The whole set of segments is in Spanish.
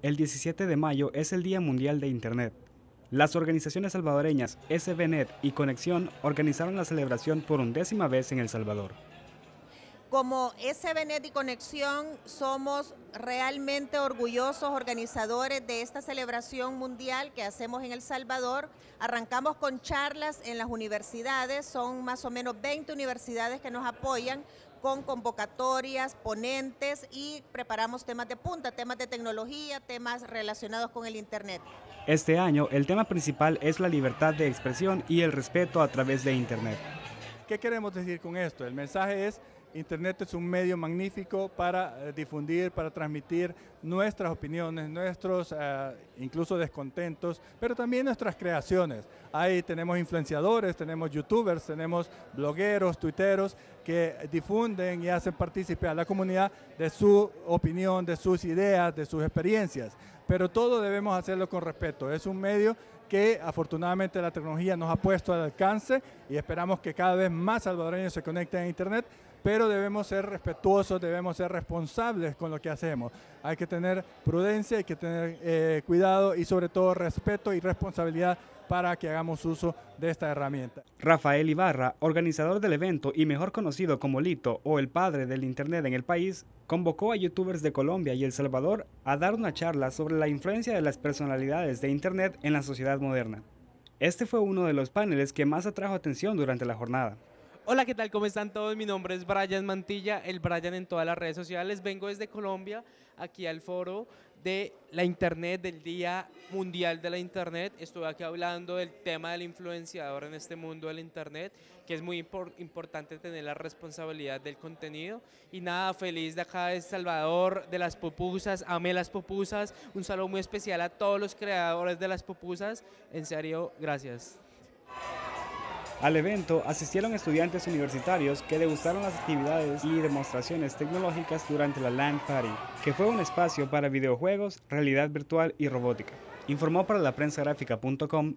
El 17 de mayo es el Día Mundial de Internet. Las organizaciones salvadoreñas SBNet y Conexión organizaron la celebración por undécima vez en El Salvador. Como SBNet y Conexión somos realmente orgullosos organizadores de esta celebración mundial que hacemos en El Salvador. Arrancamos con charlas en las universidades, son más o menos 20 universidades que nos apoyan con convocatorias, ponentes y preparamos temas de punta, temas de tecnología, temas relacionados con el Internet. Este año el tema principal es la libertad de expresión y el respeto a través de Internet. ¿Qué queremos decir con esto? El mensaje es Internet es un medio magnífico para eh, difundir, para transmitir nuestras opiniones, nuestros eh, incluso descontentos, pero también nuestras creaciones. Ahí tenemos influenciadores, tenemos youtubers, tenemos blogueros, tuiteros que difunden y hacen partícipe a la comunidad de su opinión, de sus ideas, de sus experiencias. Pero todo debemos hacerlo con respeto. Es un medio que afortunadamente la tecnología nos ha puesto al alcance y esperamos que cada vez más salvadoreños se conecten a Internet, pero debemos ser respetuosos, debemos ser responsables con lo que hacemos. Hay que tener prudencia, hay que tener eh, cuidado y sobre todo respeto y responsabilidad para que hagamos uso de esta herramienta. Rafael Ibarra, organizador del evento y mejor conocido como Lito o el padre del Internet en el país, convocó a youtubers de Colombia y El Salvador a dar una charla sobre la influencia de las personalidades de Internet en la sociedad moderna. Este fue uno de los paneles que más atrajo atención durante la jornada. Hola, ¿qué tal? ¿Cómo están todos? Mi nombre es Brian Mantilla, el Brian en todas las redes sociales. Vengo desde Colombia, aquí al foro de la Internet, del Día Mundial de la Internet. Estoy aquí hablando del tema del influenciador en este mundo del Internet, que es muy importante tener la responsabilidad del contenido. Y nada, feliz de acá de Salvador, de las pupusas, amé las pupusas. Un saludo muy especial a todos los creadores de las pupusas. En serio, gracias. Al evento asistieron estudiantes universitarios que degustaron las actividades y demostraciones tecnológicas durante la LAN Party, que fue un espacio para videojuegos, realidad virtual y robótica. Informó para la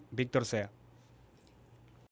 Víctor Sea.